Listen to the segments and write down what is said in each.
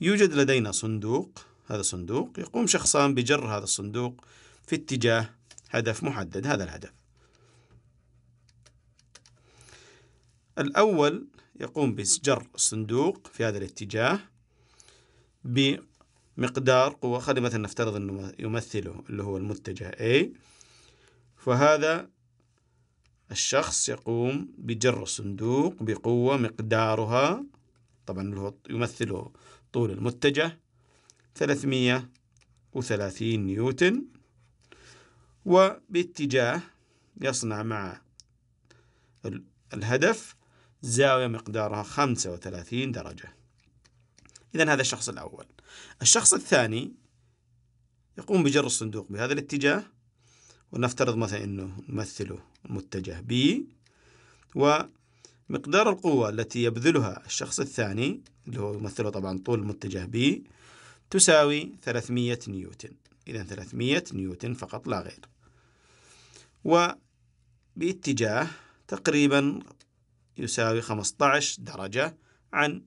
يوجد لدينا صندوق هذا صندوق يقوم شخصان بجر هذا الصندوق في اتجاه هدف محدد هذا الهدف. الأول يقوم بجر الصندوق في هذا الاتجاه بمقدار قوة خلينا مثلا نفترض أنه يمثله اللي هو المتجه A. فهذا الشخص يقوم بجر الصندوق بقوة مقدارها طبعا اللي هو يمثله طول المتجه 330 نيوتن وباتجاه يصنع مع الهدف زاوية مقدارها 35 درجة. إذا هذا الشخص الأول. الشخص الثاني يقوم بجر الصندوق بهذا الاتجاه ونفترض مثلا أنه نمثله متجه B ومقدار القوة التي يبذلها الشخص الثاني اللي هو يمثله طبعا طول المتجه B تساوي 300 نيوتن. إذا 300 نيوتن فقط لا غير. وباتجاه تقريبا يساوي 15 درجة عن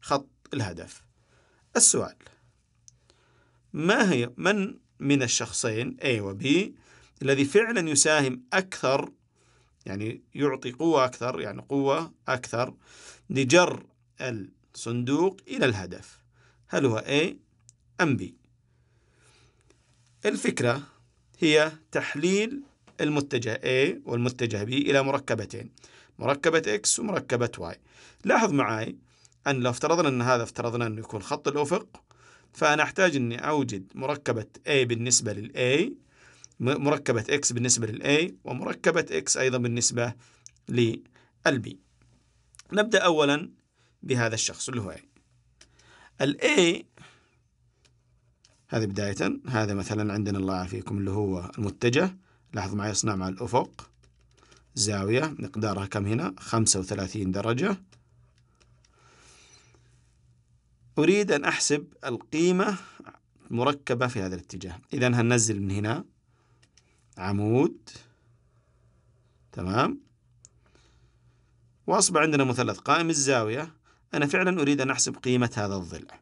خط الهدف. السؤال ما هي من من الشخصين A و B الذي فعلا يساهم أكثر يعني يعطي قوة أكثر يعني قوة أكثر لجر الصندوق إلى الهدف. هل هو A أم B الفكرة هي تحليل المتجه A والمتجه B إلى مركبتين مركبة X ومركبة Y. لاحظ معي أن لو افترضنا أن هذا افترضنا أنه يكون خط الأفق فأنا أحتاج أني أوجد مركبة A بالنسبة للA مركبة X بالنسبة للA ومركبة X أيضا بالنسبة للB نبدأ أولا بهذا الشخص اللي هو A. الA هذه بداية. هذا مثلا عندنا الله يعافيكم اللي هو المتجه. لاحظ معي يصنع مع الأفق. زاوية مقدارها كم هنا؟ 35 درجة. أريد أن أحسب القيمة مركبة في هذا الاتجاه. إذا هننزل من هنا عمود. تمام؟ وأصبح عندنا مثلث قائم الزاوية. أنا فعلا أريد أن أحسب قيمة هذا الضلع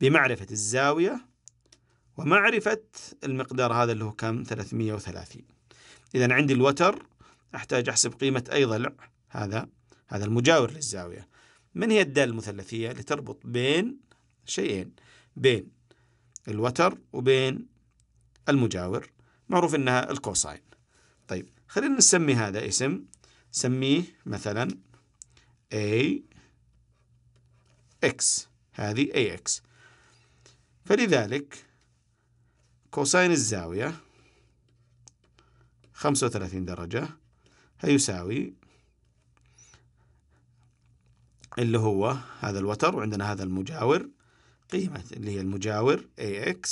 بمعرفة الزاوية ومعرفة المقدار هذا اللي هو كم؟ 330 إذا عندي الوتر. أحتاج أحسب قيمة أي ضلع هذا هذا المجاور للزاوية. من هي الدالة المثلثية اللي تربط بين شيئين؟ بين الوتر وبين المجاور. معروف إنها ال cosine. طيب خلينا نسمي هذا اسم. سميه مثلا A X. هذه A X. فلذلك cosine الزاوية 35 درجة هيساوي اللي هو هذا الوتر وعندنا هذا المجاور قيمة اللي هي المجاور AX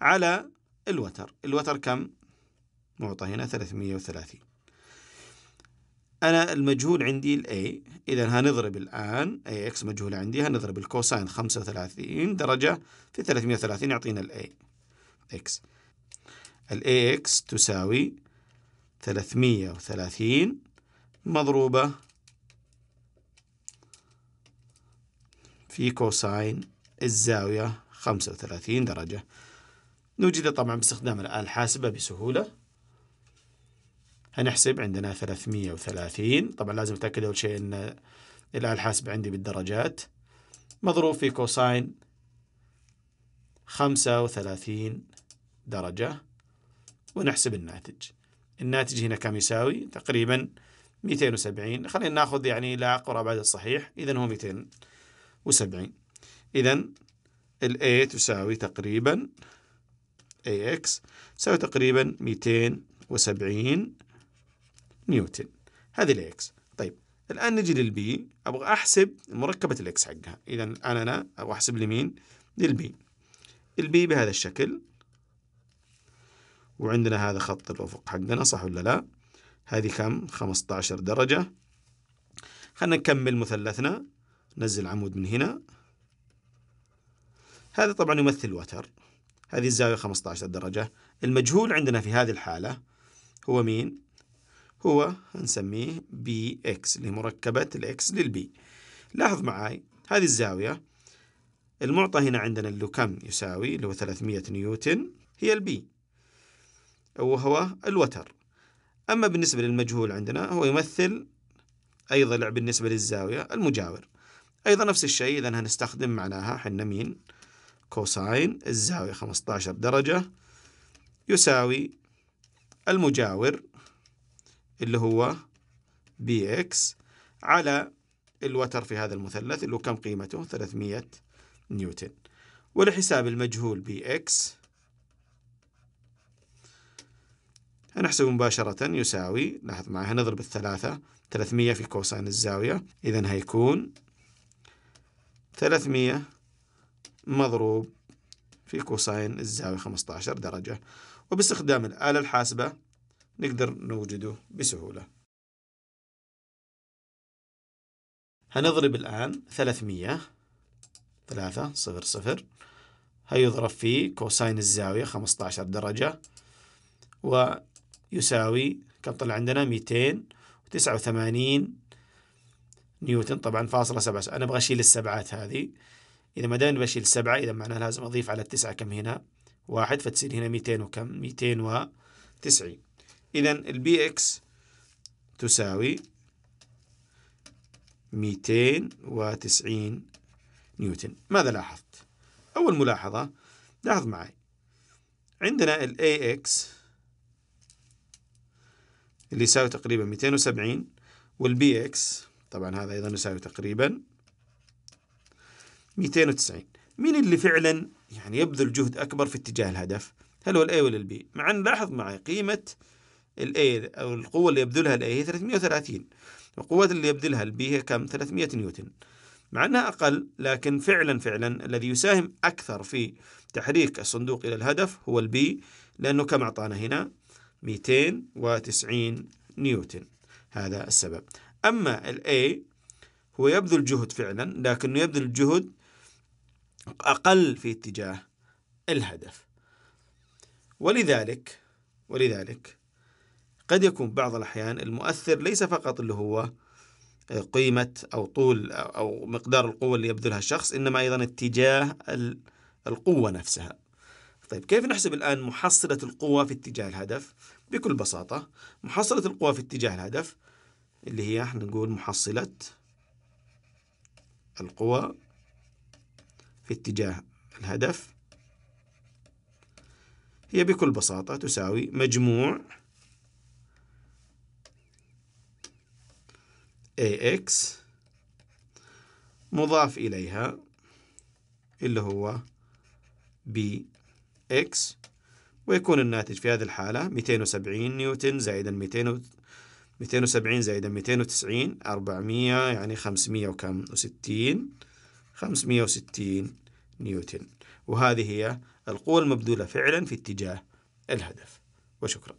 على الوتر. الوتر كم؟ معطى هنا 330 أنا المجهول عندي ال A. إذا هنضرب الآن AX مجهولة عندي. هنضرب الكوساين 35 درجة في 330 يعطينا ال A. X. ال AX تساوي 330 مضروبة في كوساين الزاوية 35 درجة. نوجد طبعا باستخدام الآلة الحاسبة بسهولة. هنحسب عندنا 330 طبعا لازم أتأكد أول شيء أن الآلة الحاسبة عندي بالدرجات. مضروب في كوساين 35 درجة. ونحسب الناتج. الناتج هنا كم يساوي؟ تقريبا 270 خلينا نأخذ يعني لا قرابة الصحيح. إذا هو 270 إذا ال A تساوي تقريبا AX تساوي تقريبا 270 نيوتن. هذه ال X. طيب الآن نجي لل B أبغى أحسب مركبة ال X حقها. إذا الآن أنا أبغى أحسب لمين؟ لل B ال B بهذا الشكل. وعندنا هذا خط الأفق حقنا صح ولا لا؟ هذه كم؟ 15 درجة. خلنا نكمل مثلثنا. نزل عمود من هنا. هذا طبعا يمثل وتر هذه الزاوية 15 درجة المجهول عندنا في هذه الحالة هو مين؟ هو نسميه B X اللي مركبة ال X لل B. لاحظ معي هذه الزاوية المعطى هنا عندنا اللي كم يساوي؟ اللي هو 300 نيوتن هي ال B. وهو الوتر. أما بالنسبة للمجهول عندنا هو يمثل أي ضلع بالنسبة للزاوية المجاور. أيضا نفس الشيء إذا هنستخدم معناها حنا مين؟ cosine الزاوية 15 درجة يساوي المجاور اللي هو B X على الوتر في هذا المثلث اللي هو كم قيمته؟ 300 نيوتن. ولحساب المجهول B X هنحسب مباشرة يساوي لاحظ معي هنضرب الثلاثة 300 في cosine الزاوية. إذا هيكون 300 مضروب في cosine الزاوية 15 درجة وباستخدام الآلة الحاسبة نقدر نوجده بسهولة. هنضرب الآن 300 3 صفر صفر. هيضرب في cosine الزاوية 15 درجة ويساوي كم طلع عندنا؟ 289 نيوتن. طبعا فاصلة سبعة أنا أبغى أشيل السبعات هذه. إذا ما دام بشيل السبعة إذا معناها لازم أضيف على التسعة كم هنا؟ واحد فتصير هنا 200 وكم؟ 290 إذا ال B X تساوي 290 نيوتن. ماذا لاحظت؟ أول ملاحظة لاحظ معي. عندنا ال AX اللي يساوي تقريبا 270 وال BX طبعا هذا أيضا يساوي تقريبا 290 مين اللي فعلا يعني يبذل جهد أكبر في اتجاه الهدف؟ هل هو ال A ولا ال B مع أن لاحظ معي قيمة ال A أو القوة اللي يبذلها ال A هي 330 القوة اللي يبذلها ال B هي كم؟ 300 نيوتن. مع أنها أقل لكن فعلا فعلا الذي يساهم أكثر في تحريك الصندوق إلى الهدف هو ال B لأنه كم أعطانا هنا؟ 290 نيوتن. هذا السبب. أما الأي هو يبذل جهد فعلا لكنه يبذل جهد أقل في اتجاه الهدف. ولذلك ولذلك قد يكون بعض الأحيان المؤثر ليس فقط اللي هو قيمة أو طول أو مقدار القوة اللي يبذلها الشخص إنما أيضا اتجاه القوة نفسها. طيب كيف نحسب الآن محصلة القوة في اتجاه الهدف؟ بكل بساطة محصلة القوة في اتجاه الهدف اللي هي إحنا نقول محصلة القوة في اتجاه الهدف. هي بكل بساطة تساوي مجموع AX مضاف إليها اللي هو BX ويكون الناتج في هذه الحالة 270 نيوتن زائدا 200 270 زائدا 290 400 يعني 500 وكم 560 نيوتن. وهذه هي القوة المبذولة فعلا في اتجاه الهدف. وشكرا.